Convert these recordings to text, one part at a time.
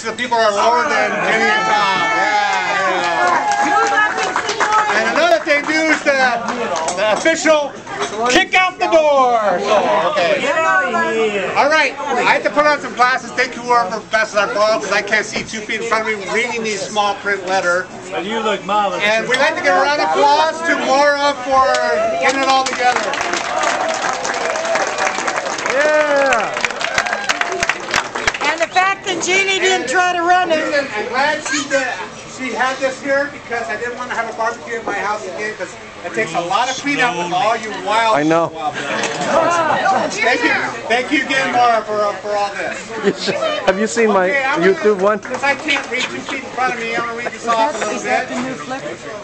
The people are lower than Jenny and Tom. Yeah, yeah. And another thing, too, is the, the official kick out the door. So, okay. Get out of here. All right, I have to put on some glasses. Thank you, whoever passes our ball, because I can't see two feet in front of me reading these small print letter. Well, you look marvelous. And we'd like to give a round of applause to Laura for getting it all together. Yeah. And the fact that Jeannie didn't try to run it. Listen, I'm glad she did. She had this here because I didn't want to have a barbecue at my house again because it takes a lot of cleanup with all you wild. I know. wild Thank you, thank you again, Laura, for uh, for all this. Have you seen my Okay, I'm gonna- YouTube one? Since I can't read two feet in front of me, I'm gonna read this off a little bit.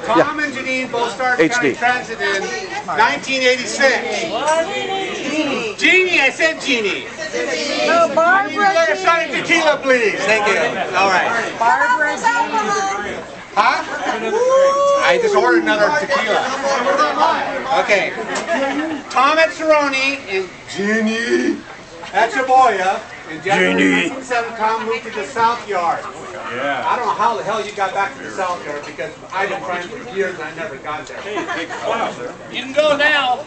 Tom and Janine both started County HD. Transit in 1986. Jeannie, I said Jeannie. No, You Barbara let a shot of tequila, please. Thank you. All right. Barbara Jeannie. Huh? I just ordered another tequila. Okay. Tom at Cerone and Jenny at Chaboya. In January 1997, Tom moved to the South Yard. Yeah. I don't know how the hell you got back to the South Yard because I've been trying for years and I never got there. You can go now.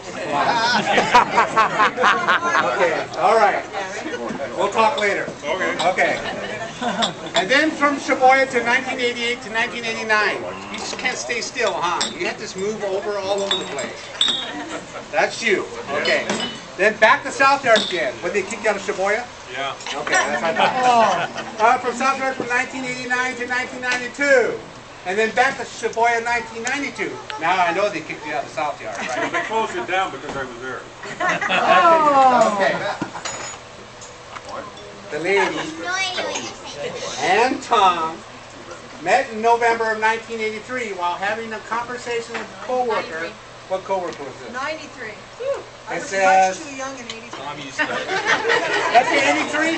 Okay, all right. We'll talk later. Okay. Okay. And then from Chaboya to 1988 to 1989. You just can't stay still, huh? You have to move over all over the place. That's you. Okay. Then back to South Yard again. When they kicked you out of Chaboya? Yeah. Okay, that's what I thought. Uh, from South Yard from 1989 to 1992. And then back to Chaboya 1992. Now I know they kicked you out of South Yard, right? They closed it down because I was there. Okay. The lady and Tom met in November of 1983 while having a conversation with a coworker. What coworker was this? 93. I It was says- much too young in 83. That's the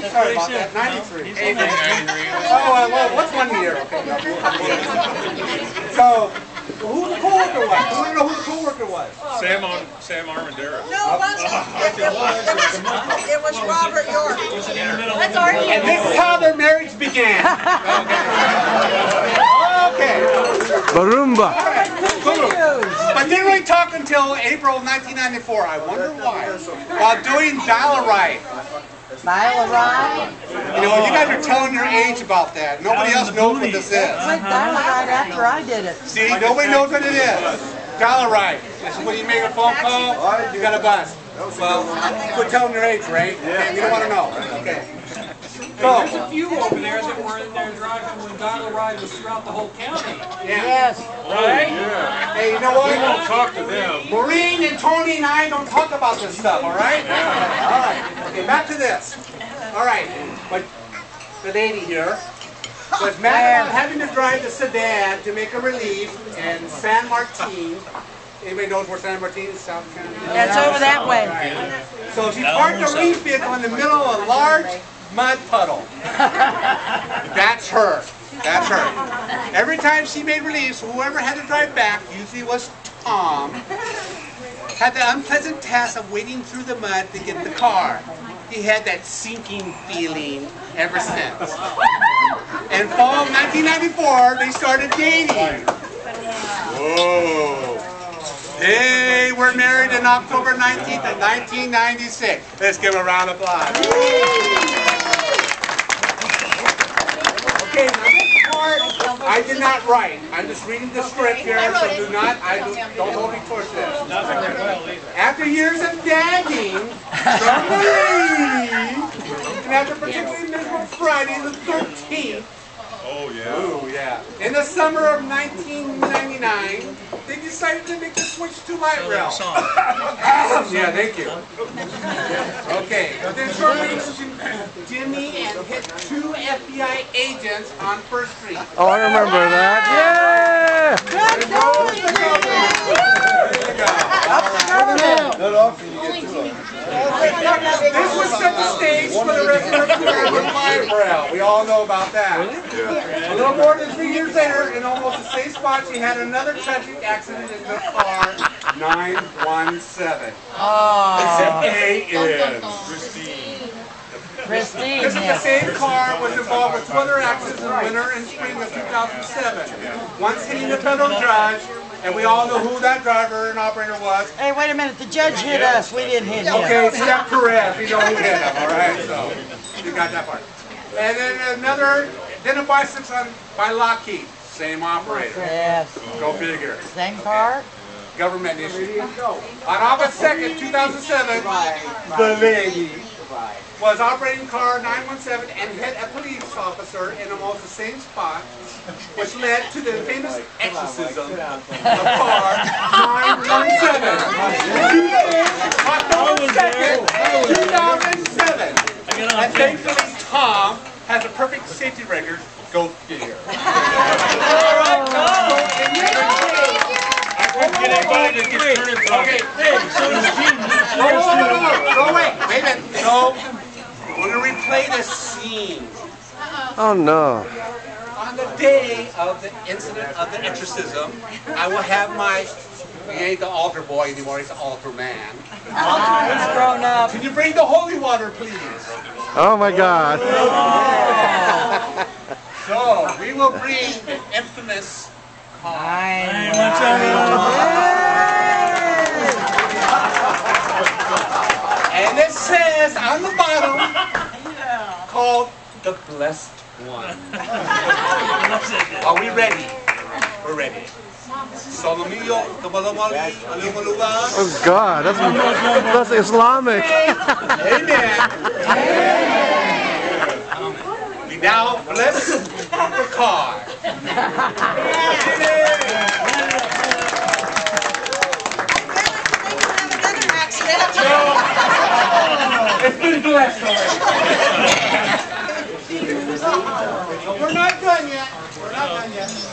83? Sorry about that. 93. Oh, uh, well, what's one year? Okay. no. So, who the coworker was? Who do know who the coworker was? Sam on Sam Armendariz. No, it wasn't. It, it, was, it, was, it was Robert York. That's our And this is how their marriage began. Okay. okay. Barumba. But didn't really talk until April 1994. I wonder why. While doing Dial-A-Ride. Mile ride. You oh. guys are telling your age about that. Nobody else knows what this is. Went down right uh-huh. after I did it. See, nobody knows what it is. Dial-A-Ride. This is when you make a phone call, you got a bus. Well, quit telling your age, Ray. Okay, we don't want to know. Okay. So, There's a few over there that were in there driving when Dial-A-Ride was throughout the whole county. yeah. Yes. Right? Oh, yeah. Hey, you know what? We won't what? talk to them. Maureen and Tony and I don't talk about this stuff, all right? All right. Okay, back to this. All right. But the lady here was mad about having to drive the sedan to make a relief in San Martin. Anybody knows where San Martin is? South Carolina? That's over that way. So she parked a relief vehicle in the middle of a large mud puddle. That's her. That's her. Every time she made reliefs, whoever had to drive back, usually was Tom, had the unpleasant task of wading through the mud to get the car. He had that sinking feeling ever since. In fall of 1994, they started dating. Whoa. They were married in October 19th of 1996. Let's give a round of applause. Okay, now this part I did not write. I'm just reading the script here, so do not, I do, don't hold me towards this. After years of nagging from the lady, and after a particularly miserable Friday the 13th, Oh yeah. Ooh, yeah. In the summer of 1999, they decided to make the switch to light rail. yeah, thank you. Okay. Then shortly, Jimmy and hit two FBI agents on First Street. Oh, I remember that. Yeah. There you go. This was set the stage for the rest of the career with light rail. We all know about that. A little more than three years later, in almost the same spot, she had another tragic accident in the car 917. Oh. Ah. A is. Christine. Christine, This is the same car was involved with two other accidents in winter and spring of 2007. Once hitting the federal judge, and we all know who that driver and operator was. Hey, wait a minute, the judge hit us, we didn't hit him. Okay, Steph Perez, we know who hit him, all right, so you got that part. And then another identified six on by Lockheed, same operator. Yes, Go figure. same car? Government issue. On August 2nd, 2007, the lady was operating car 917 and hit a police officer in almost the same spot, which led to the famous exorcism of car 917. October 2nd, 2007. And thankfully, Tom has a perfect safety record. Go figure. Get anybody that gets turned into Okay. No, no, no, no, no, wait, wait a minute. No, we're gonna replay this scene Oh no. on the day of the incident of the exorcism. I will have my. He ain't the altar boy anymore. He's the altar man. Ah, he's grown up. Can you bring the holy water, please? Oh my God. So we will bring the infamous. And it says on the bottom, called the Blessed One. Are we ready? We're ready. Solomillo, Kabalamali, Alumaluwa. Oh God. That's that's Islamic. Amen. We now bless the car. It's been blessed already. We're not done yet. We're not done yet.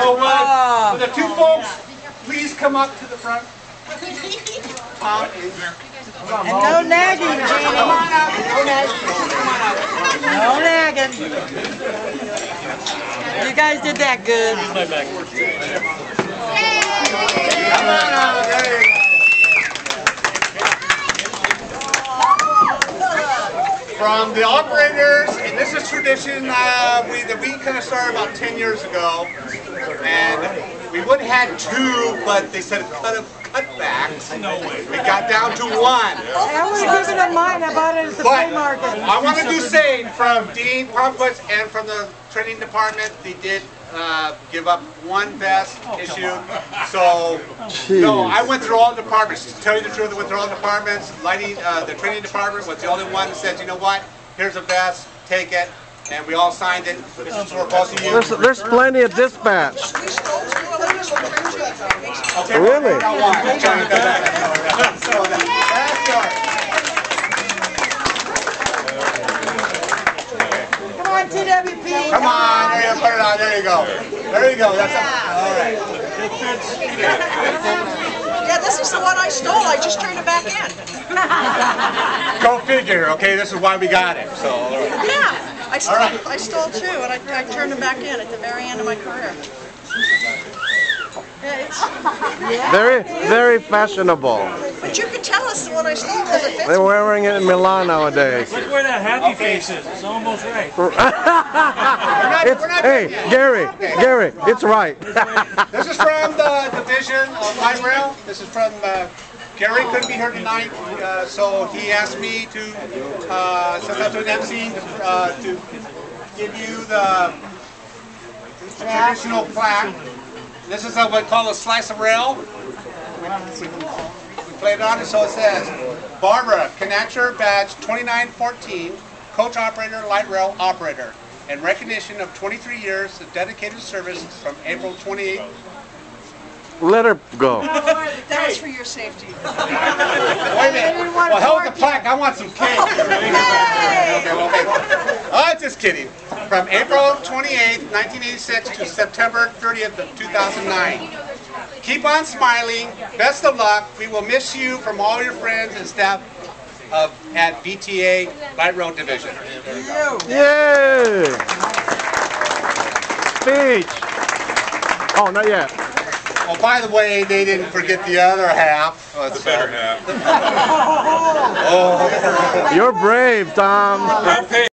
So, uh, will the two folks, please come up to the front. Tom and And no nagging, Come Jeannie, on out. Come on out. no nagging. You guys did that good. Come on out. There you go. From the operators, and this is tradition, uh, we, the we kind of started about 10 years ago, and we would have had two, but they said cut of cutbacks. No way. We got down to one. I was giving them mine, I bought it at the But flea market. I want to do say from Dean Palmquist and from the training department, they did uh, give up one vest issue. So, no, I went through all departments. To tell you the truth, I went through all departments. Lighting, uh, the training department was the only one that said, you know what? Here's a vest, take it. And we all signed it. This is for both of you. There's there's plenty of dispatch. Okay, Really? got one. Johnny got that. So that- that's yours. Come on, TWP. Come on, there you go, put it on, there you go. There you go, that's all right. Yeah, this is the one I stole. I just turned it back in. Go figure, okay, this is why we got it, so. Yeah, I stole, right. I stole two, and I, I turned them back in at the very end of my career. Yeah, Very very fashionable. but you can tell us the one I stole because it fits They're wearing it in Milan nowadays. Look where that happy face is. It's almost right. It's, hey, Gary, Gary, it's right. This is from the division of light rail, this is from, uh, Gary couldn't be here tonight, uh, so he asked me to, uh, send out to an MC, uh, to give you the traditional plaque. This is a, what we call a slice of rail. We we played it on it, so it says, Barbara, Knatcher Badge 2914, Coach Operator, Light Rail Operator, in recognition of 23 years of dedicated service from April 28, Let her go. That for your safety. Wait a minute. Well, hold with the plaque. I want some cake. Okay, okay. Oh, just kidding. From April 28, 1986 to September 30th of 2009. Keep on smiling. Best of luck. We will miss you from all your friends and staff of at VTA Light Rail Division. Yay! Speech. Oh, not yet. Oh, by the way, they didn't forget the other half. Oh, The better half. Oh. You're brave, Tom. I'm paying